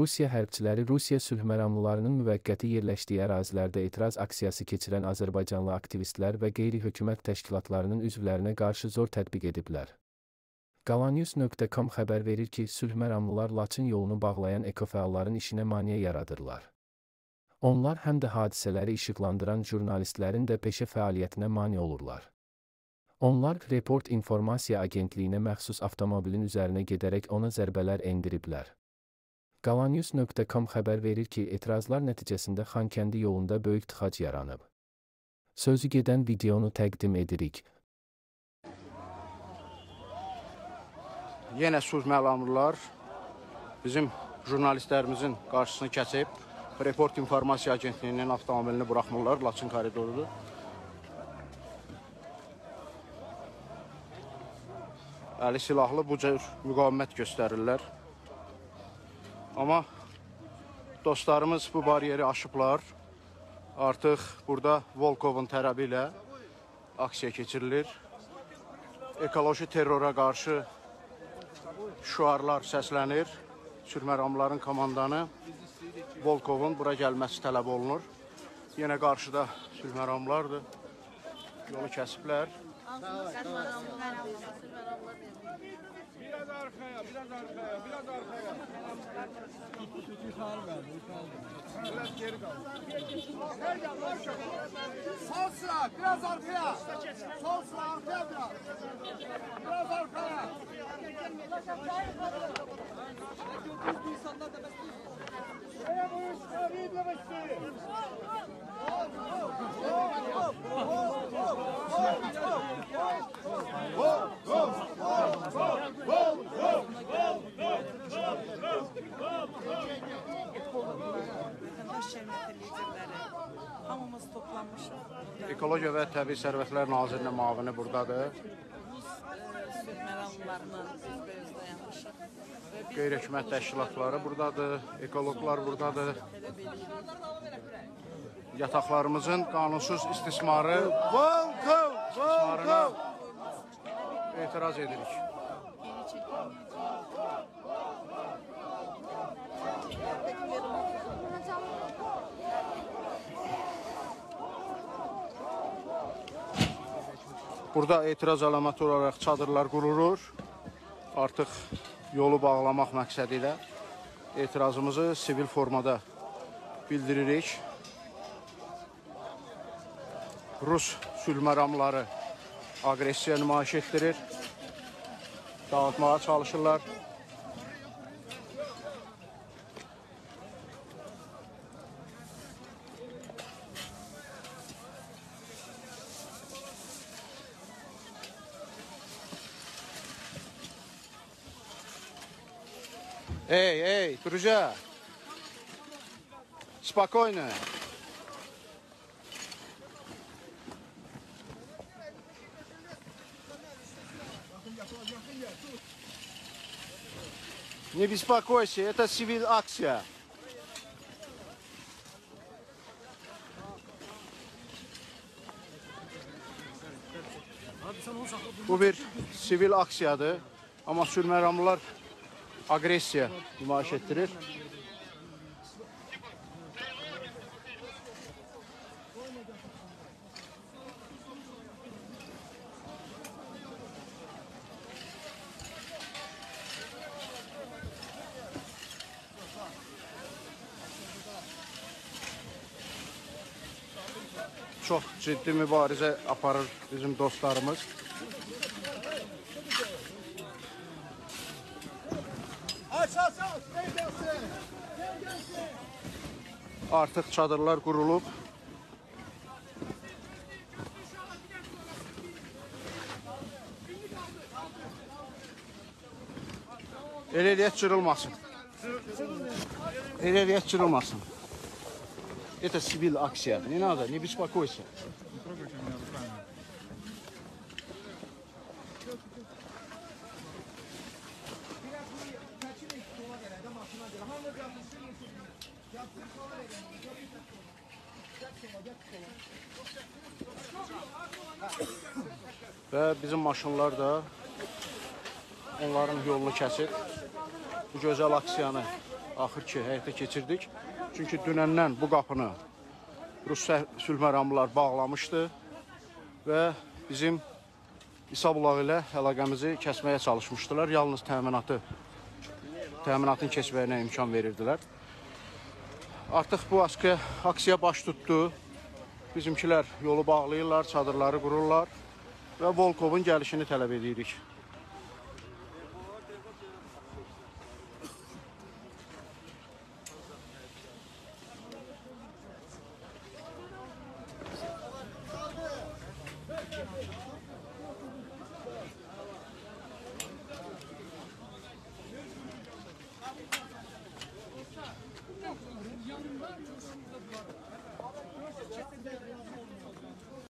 Rusiya hərbçiləri Rusiya sülh məramlılarının müvəqqəti yerləşdiyi ərazilərdə etiraz aksiyası keçirən Azərbaycanlı aktivistlər və qeyri-hökumət təşkilatlarının üzvlərinə qarşı zor tətbiq ediblər. Qalannews.com xəbər verir ki, sülh məramlılar Laçın yolunu bağlayan ekofəalların işinə maneə yaradırlar. Onlar həm də hadisələri işıqlandıran jurnalistlərin də peşə fəaliyyətinə mane olurlar. Onlar Report İnformasiya Agentliyinə məxsus avtomobilin üzərinə gedərək ona zərbələr endiriblər. Qalannews.com xəbər verir ki, etirazlar nəticəsində Xankəndi yolunda böyük tıxac yaranıb. Sözü gedən videonu təqdim edirik. Yenə sülh məlamlılar bizim jurnalistlərimizin qarşısını kəsib, Report İnformasiya Agentliyinin avtomobilini buraxmırlar, Laçın koridorudur. Əli silahlı bu cür müqavimət göstərirlər. Amma dostlarımız bu bariyeri aşıblar. Artıq burada Volkovun tərəbi ilə aksiya keçirilir. Ekoloji terrora qarşı şüarlar səslənir. Sürməramların komandanı Volkovun bura gəlməsi tələb olunur. Yenə qarşıda sürməramlardır. Yolu kəsiblər. Biraz arkaya, biraz arkaya, biraz arkaya. Yukarı ver, yukarı. Biraz geri kal. Sol sıra, biraz arkaya. Sol sıra, arkaya. Biraz hamımız toplanmışıq. Ekologiya və Təbii Sərvətlər Nazirinin müavini buradadır. Rus e, sülh məramlarının üzbəüz dayanmışıq biz Qeyri-hökumət təşkilatları buradadır, ekoloqlar edirik. Yataqlarımızın qanunsuz istismarı Volkov, istismarına etiraz edirik. Geri çəkilməyəcək. Burada etiraz əlaməti olaraq çadırlar qurulur. Artıq yolu bağlamaq məqsədi ilə etirazımızı sivil formada bildiririk. Rus sülhməramları aqressiya nümayiş etdirir. Dağıtmağa çalışırlar. Эй, эй, друзья! Спокойно. Не беспокойся, это сивил акция. Bu bir sivil aksiyadır. Amma sülhməramlılar aqressiya nümayiş etdirir. Çox ciddi mübarizə aparır bizim dostlarımız. Aç, aç, aç. Ne gelsin? Artıq çadırlar qurulub. Elə eləyət cırılmasın. Elə eləyət cırılmasın. Это сивил акция. Не надо, не беспокойся. Və bizim maşınlar da onların yolunu kəsib bu gözəl aksiyanı axır ki həyata keçirdik. Çünki dünəndən bu qapını Rus sülh məramlılar bağlamışdı və bizim İsa bulağı ilə əlaqəmizi kəsməyə çalışmışdılar. Yalnız təminatı təminatın keçməyinə imkan verirdilər. Artıq bu aksiya, aksiya baş tutdu. Bizimkilər yolu bağlayırlar, çadırları qururlar və Volkovun gəlişini tələb edirik.